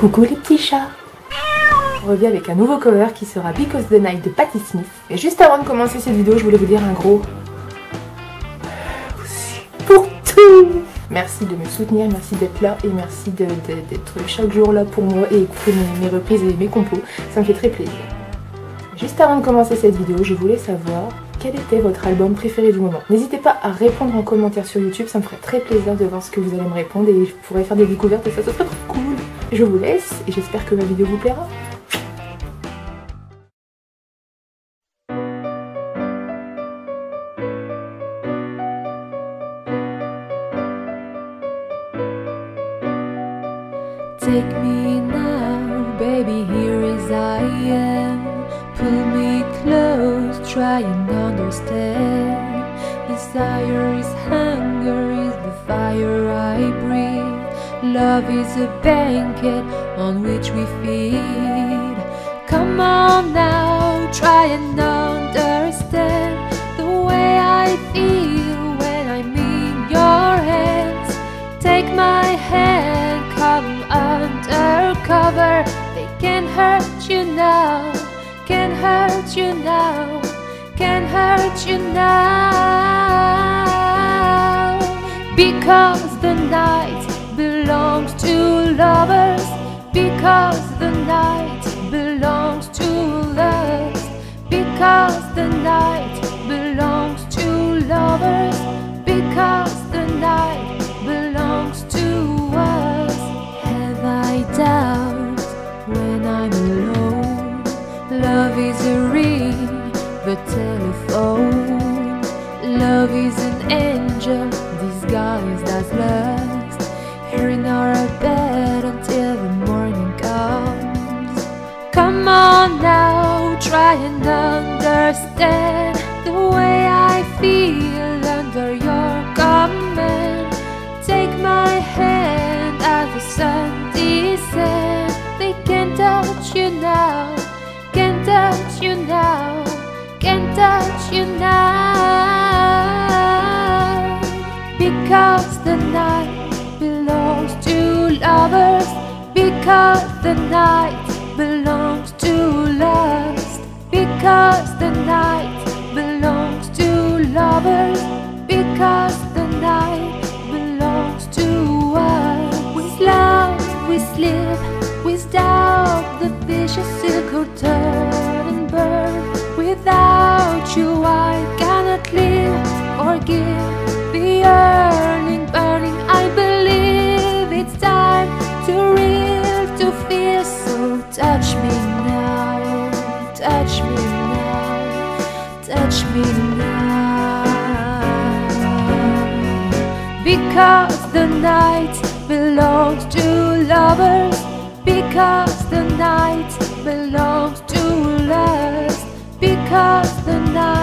Coucou les petits chats On revient avec un nouveau cover qui sera Because the Night de Patti Smith. Et juste avant de commencer cette vidéo, je voulais vous dire un gros... Pour tout Merci de me soutenir, merci d'être là et merci d'être chaque jour là pour moi et écouter mes, reprises et mes compos. Ça me fait très plaisir. Juste avant de commencer cette vidéo, je voulais savoir quel était votre album préféré du moment. N'hésitez pas à répondre en commentaire sur YouTube, ça me ferait très plaisir de voir ce que vous allez me répondre et je pourrais faire des découvertes et ça, ça serait trop cool. Je vous laisse et j'espère que ma vidéo vous plaira. Take me now, baby, here as I am. Pull me close, try and understand. Desire Love is a banquet on which we feed. Come on now, try and understand the way I feel when I'm in your hands. Take my hand, come under cover. They can hurt you now, can hurt you now, can hurt you now. Because the night to lovers. Because the night belongs to lust. Because the night belongs to lovers. Because the night belongs to us. Have I doubt when I'm alone? Love is a ring, the telephone. Love is an angel disguised as lust. On now, try and understand the way I feel under your command. Take my hand as the sun descends. They can't touch you now, can't touch you now, can't touch you now. Because the night belongs to lovers. Because the night belongs. Because the night belongs to lovers. Because the night belongs to us. With love, we slip. Without the vicious circle turn and burn. Without you, I cannot live or give. The yearning, burning, I believe it's time to real, to feel. So touch me now, touch me touch me now. Because the night belongs to lovers. Because the night belongs to lust. Because the night